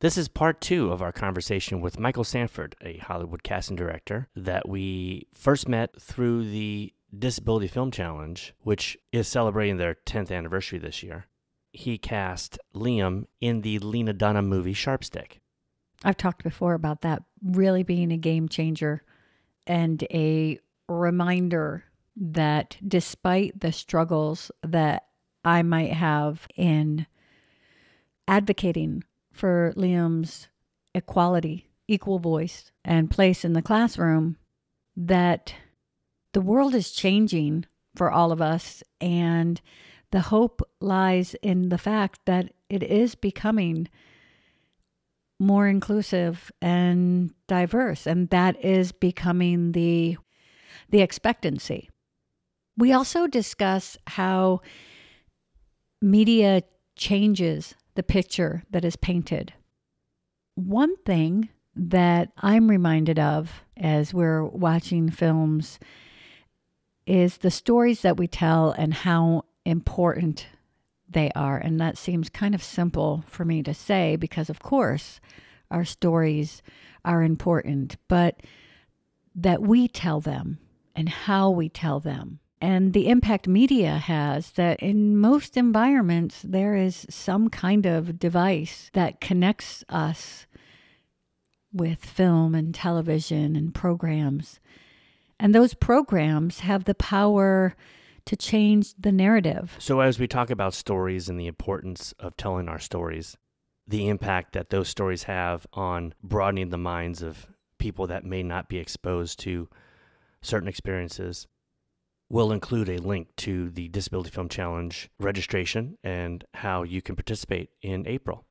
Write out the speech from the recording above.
This is part two of our conversation with Michael Sanford, a Hollywood casting director that we first met through the Disability Film Challenge, which is celebrating their 10th anniversary this year. He cast Liam in the Lena Dunham movie Sharp Stick. I've talked before about that really being a game changer and a reminder that despite the struggles that I might have in advocating for Liam's equality, equal voice, and place in the classroom, that the world is changing for all of us. And the hope lies in the fact that it is becoming more inclusive and diverse. And that is becoming the, the expectancy. We also discuss how media changes the picture that is painted. One thing that I'm reminded of as we're watching films is the stories that we tell and how important they are. And that seems kind of simple for me to say because, of course, our stories are important, but that we tell them and how we tell them and the impact media has that in most environments there is some kind of device that connects us with film and television and programs. And those programs have the power to change the narrative. So, as we talk about stories and the importance of telling our stories, the impact that those stories have on broadening the minds of people that may not be exposed to certain experiences, we'll include a link to the Disability Film Challenge registration and how you can participate in April.